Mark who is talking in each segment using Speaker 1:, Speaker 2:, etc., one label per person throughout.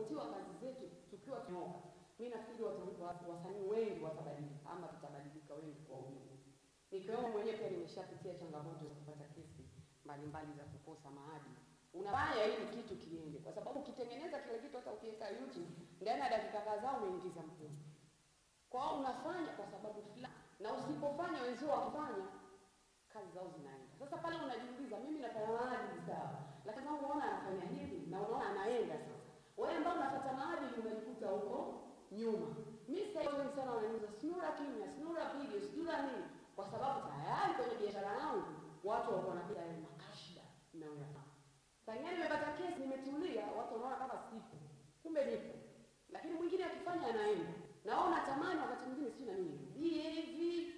Speaker 1: tukisapotiwa kazi zetu tukiwa tunaomba, mimi nafikiri wasanii wengi watabadilika ama tutabadilika wengi kwa ujumla. Nikiwemo mwenyewe pia nimeshapitia changamoto za kupata kesi mbalimbali za kukosa maadili. Unafanya ili kitu kiende, kwa sababu ukitengeneza kile kitu, hata ukiweka YouTube ndani ya dakika kadhaa umeingiza mtu. Kwa unafanya kwa sababu fulani, na usipofanya wenzio wakifanya kazi zao zinaenda. Sasa pale unajiuliza, mimi nafanya maadili sawa, lakini unaona anafanya hivi na unaona anaenda sasa, wewe ambao unapata maadili unajikuta huko nyuma. Mimi sasa hivi sana wananiuliza Snura kimya, Snura video, Snura nini? Kwa sababu tayari kwenye biashara yangu watu wako wanapita yale makashida ninayoyafanya. Sasa nimepata kesi, nimetulia, watu wanaona kama sipo, kumbe nipo. Lakini mwingine akifanya anaenda. Naona natamani wakati mwingine sio na nini. Nirudie hivi.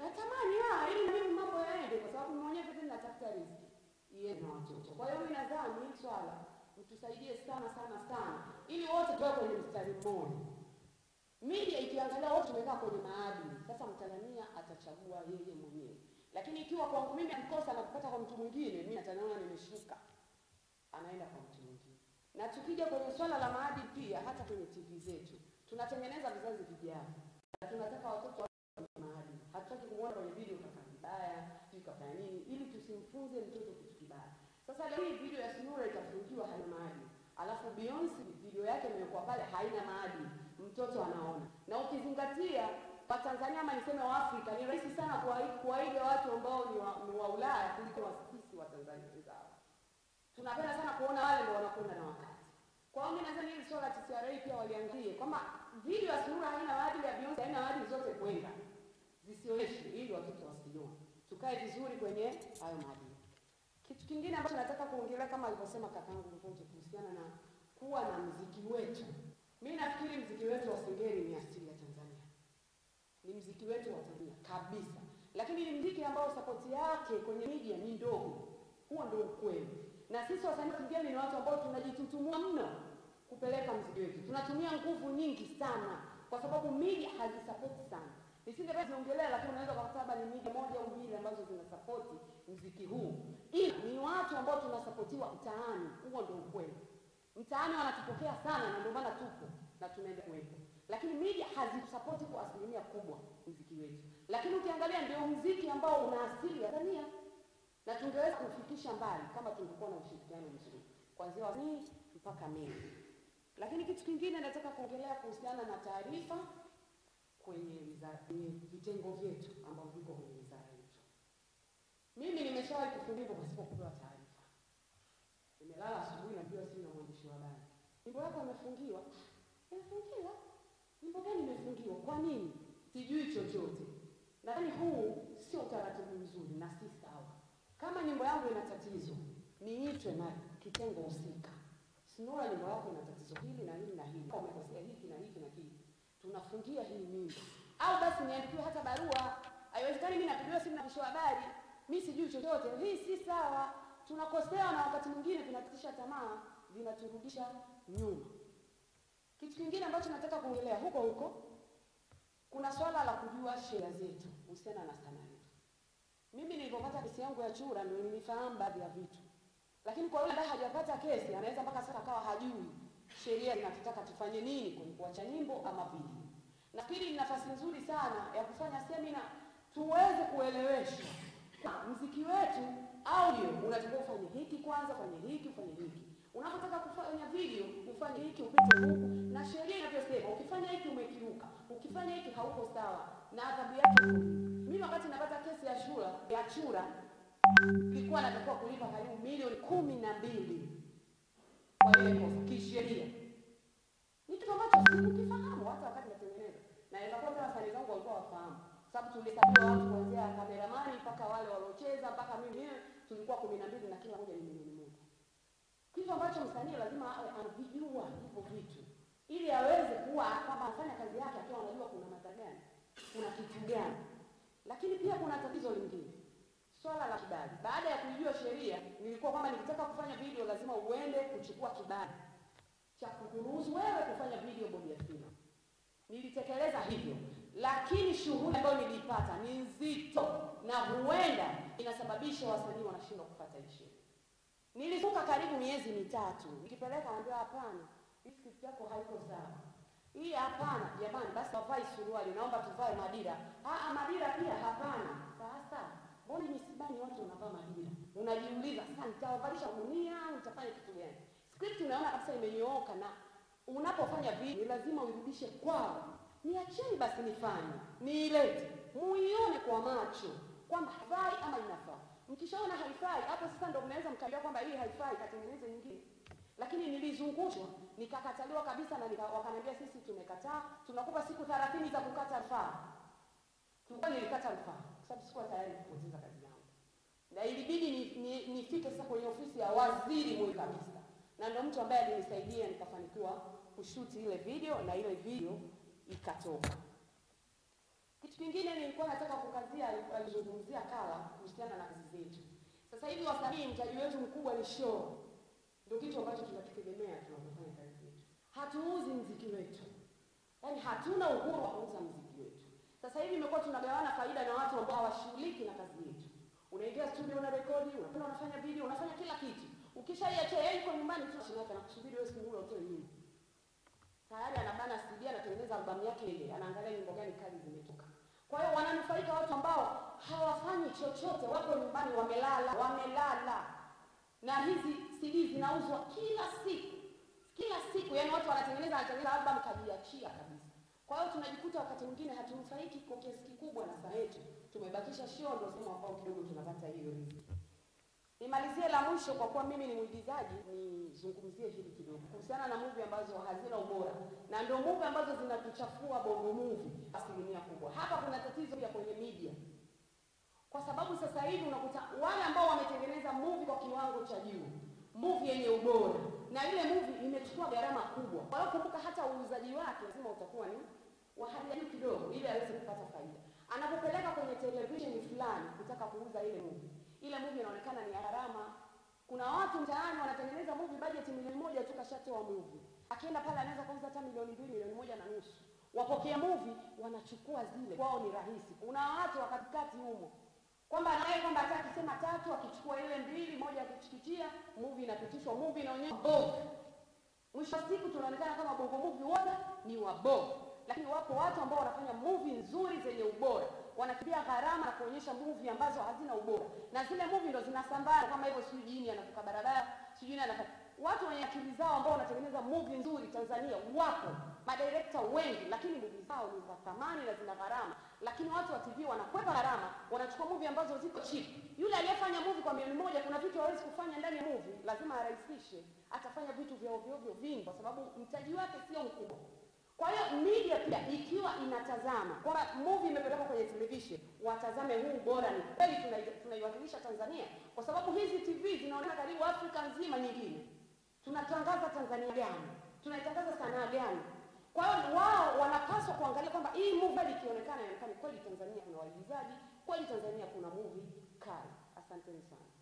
Speaker 1: Natamani ah, ili mimi mambo yaende kwa sababu mwenyewe natafuta riziki. Iende na watoto. Kwa hiyo mimi nadhani swala mtusaidie sana sana sana ili wote tuwe kwenye mstari mmoja. Media ikiangalia wote tumekaa kwenye maadili. Sasa Mtanzania atachagua yeye mwenyewe. Lakini ikiwa kwangu mimi akikosa na kupata kwa mtu mwingine, mimi ataniona nimeshuka. Anaenda kwa mtu mwingine. Na tukija kwenye swala la maadili pia, hata kwenye TV zetu tunatengeneza vizazi vijavyo, na tunataka watoto wawe na maadili. Hatutaki kumwona kwenye video kafanya vibaya, sijui kafanya nini, ili tusimfunze mtoto kitu kibaya. Sasa leo hii video ya Snura itafungiwa haina maadili, alafu Beyonce video yake imewekwa pale haina maadili, mtoto anaona. Na ukizingatia Watanzania ama niseme wa Afrika ni rahisi sana kuwai- kuwaiga watu ambao ni wa, ni wa Ulaya kuliko wa sisi Watanzania wenzao tunapenda sana kuona wale ndio wanakwenda na wakati. Kwa hiyo mimi nadhani hili swala la TCRA pia waliangalie kwamba video ya Snura haina maadili, ya Beyonce haina maadili, zote kwenda zisioeshi ili watoto wasione. Tukae vizuri kwenye hayo maadili. Kitu kingine ambacho nataka kuongelea kama alivyosema kakangu Mvunje kuhusiana na kuwa na mziki wetu. mi nafikiri mziki wetu wa Singeli ni asili ya Tanzania, ni mziki wetu wa Tanzania kabisa, lakini ni mziki ambao sapoti yake kwenye media ni ndogo. Huo ndio ukweli na sisi wasanii wa Singeli ni watu ambao tunajitutumua mno kupeleka mziki wetu, tunatumia nguvu nyingi sana, kwa sababu media hazisapoti sana. Nisingependa ziongelea, lakini unaweza kukuta labda ni media moja au mbili ambazo zinasapoti mziki huu, ila ni watu ambao tunasapotiwa mtaani. Huo ndio ukweli. Mtaani wanatupokea sana, na ndio maana tupo na tunaenda kuwepo, lakini media hazitusapoti kwa asilimia kubwa mziki wetu. Lakini ukiangalia ndio mziki ambao una asili ya Tanzania na tungeweza kufikisha mbali kama tungekuwa na ushirikiano mzuri kuanzia wasanii mpaka mimi. Lakini kitu kingine nataka kuongelea kuhusiana na taarifa kwenye vitengo vyetu ambavyo viko kwenye wizara yetu. Mimi nimeshawahi kufundishwa pasipo kupewa taarifa. Nimelala asubuhi naambiwa sina mwandishi wa habari, nyimbo yako imefungiwa. Imefungiwa? Nyimbo gani imefungiwa? Kwa nini? Sijui chochote. Nadhani huu sio utaratibu mzuri na si sawa. Kama nyimbo yangu ina tatizo, niitwe na kitengo husika. Sinora, nyimbo yako ina tatizo hili na hili na hili, Kama umekosea hiki na hiki na hiki, tunafungia hii mimba, Au basi niandikiwe hata barua. Haiwezekani mimi napigiwa simu na wa habari, mimi sijui chochote. Hii si sawa, tunakosea na wakati mwingine vinakatisha tamaa, vinaturudisha nyuma. Kitu kingine ambacho nataka kuongelea huko huko, kuna swala la kujua sheria zetu husiana na sanaa. Mimi nilipopata kesi yangu ya chura ndio nilifahamu baadhi ya vitu, lakini kwa yule ambaye hajapata kesi anaweza mpaka sasa akawa hajui sheria inatutaka tufanye nini? Kwenye kuacha nyimbo ama video. pili ni nafasi nzuri sana ya kufanya semina tuweze kueleweshwa kwa mziki wetu audio unatakiwa ufanye hiki kwanza, fanye hiki, ufanye hiki. Unapotaka kufanya video ufanye hiki, upite huku, na sheria inavyosema, ukifanya hiki umekiuka, ukifanya hiki hauko sawa, na adhabu yake. Mimi wakati napata kesi ya shura ya chura ilikuwa natakiwa kulipa karibu milioni kumi na mbili kwa ile kosa kisheria. Ni kitu ambacho sikukifahamu hata wakati natengeneza, na wasanii walikuwa wafahamu, sababu watu kuanzia kameramani mpaka wale waliocheza mpaka mimi mwenyewe tulikuwa kumi na mbili kila mmoja ni kitu ambacho msanii lazima awe anavijua hivyo vitu. Ili aweze kuwa kama kazi yake akiwa anajua kuna gani, kuna kitu gani. Lakini pia kuna tatizo lingine, swala la kibali. Baada ya kuijua sheria, nilikuwa kwamba nikitaka kufanya video lazima uende kuchukua kibali cha kukuruhusu wewe kufanya video bodi ya sinema. Nilitekeleza hivyo, lakini shughuli ambayo niliipata ni nzito na huenda inasababisha wasanii wanashindwa kupata hii sheria. Nilizunguka karibu miezi mitatu nikipeleka, naambiwa hapana, hii script yako haiko sawa. Hii hapana, jamani, basi wavai suruali, naomba tuvae madira. Ah, madira pia hapana. Mbona misibani watu wanavaa madira? Unajiuliza sasa, nitawavalisha gunia, nitafanya kitu gani? Script unaona kabisa imenyooka, na unapofanya video ni lazima uirudishe kwao. Niacheni basi nifanye, niilete, muione kwa macho kwamba haifai ama inafaa. Mkishaona haifai, hapo sasa ndo mnaweza mkaambia kwamba hii haifai, katengeneze nyingine lakini nilizungushwa nikakataliwa kabisa, na nika, wakaniambia sisi tumekataa, tunakupa siku 30 za kukata rufaa. Tulikuwa nilikata rufaa kwa sababu sikuwa tayari kupoteza kazi yangu, na ilibidi nifike ni, ni sasa kwenye ofisi ya waziri mwenye kabisa, na ndio mtu ambaye alinisaidia nikafanikiwa kushuti ile video na ile video ikatoka. Kitu kingine nilikuwa nataka kukazia, alizungumzia Kala kuhusiana na kazi zetu. Sasa hivi wasanii, mtaji wetu mkubwa ni show ndio kitu ambacho tunakitegemea tunapofanya kazi zetu. Hatuuzi mziki wetu, yaani hatuna uhuru wa kuuza mziki wetu. Sasa hivi imekuwa tunagawana faida na watu ambao hawashughuliki na kazi yetu. Unaingia studio, una rekodi, unakwenda unafanya video, unafanya kila kitu. Ukishaiachia yeye yuko nyumbani tu shinaka na kusubiri wewe siku utoe nyimbo. Tayari anabana CD, anatengeneza albamu yake ile, anaangalia nyimbo gani kali zimetoka. Kwa hiyo wananufaika watu ambao hawafanyi chochote, wako nyumbani wamelala, wamelala na hizi CD zinauzwa kila siku kila siku, yani watu wanatengeneza anatengeneza albamu kajiachia. Kwa hiyo tunajikuta wakati mwingine hatunufaiki kwa kiasi kikubwa na saa yetu, tumebakisha show, ndio sema ambao kidogo tunapata hiyo riziki. Nimalizie la mwisho, kwa kuwa mimi ni mwigizaji, nizungumzie hili kidogo kuhusiana na movie ambazo hazina ubora, na ndio movie ambazo zinatuchafua bongo movie asilimia kubwa. Hapa kuna tatizo pia kwenye media kwa sababu sasa hivi unakuta wale ambao wametengeneza movie kwa kiwango cha juu, movie yenye ubora, na ile movie imechukua gharama kubwa. Kwa hiyo kumbuka, hata uuzaji wake lazima utakuwa ni wa hali ya juu kidogo, ili aweze kupata faida. Anapopeleka kwenye televisheni fulani kutaka kuuza ile movie, ile movie inaonekana ni gharama. Kuna watu mtaani wanatengeneza movie budget milioni moja tu, kashatoa movie, akienda pale anaweza kuuza hata milioni mbili, milioni moja na nusu. Wapokea movie wanachukua zile, kwao ni rahisi. Kuna watu wa katikati humo kwamba anaye kwamba hata akisema tatu akichukua ile mbili moja akichikichia, movie inapitishwa, movie inaonyesha bovu. Mwisho wa siku tunaonekana kama bongo movie wote ni wabovu, lakini wapo watu ambao wanafanya movie nzuri zenye ubora, wanakimbia gharama na kuonyesha movie ambazo hazina ubora, na zile movie ndo zinasambaa kama hivyo, sijui jini anavuka barabara, sijui anafanya watu wenye akili zao ambao wanatengeneza movie nzuri Tanzania wapo. Madirekta wengi, lakini movie zao ni za thamani na zina gharama, lakini watu wa TV wanakwepa gharama, wanachukua movie ambazo ziko cheap. Yule aliyefanya movie kwa milioni moja, kuna vitu hawezi kufanya ndani ya movie, lazima arahisishe, atafanya vitu vya ovyo ovyo vingi, kwa sababu mtaji wake sio mkubwa. Kwa hiyo media pia ikiwa inatazama kwamba movie imepelekwa kwenye television, watazame huu bora ni kweli tunaiwakilisha Tanzania, kwa sababu hizi TV zinaonekana karibu Afrika nzima nyingine tunatangaza Tanzania gani? Tunaitangaza sanaa gani? Kwa hiyo wao wanapaswa kuangalia kwamba hii movie ikionekana, inaonekana kweli Tanzania kuna waigizaji, kweli Tanzania kuna movie kali. Asanteni sana.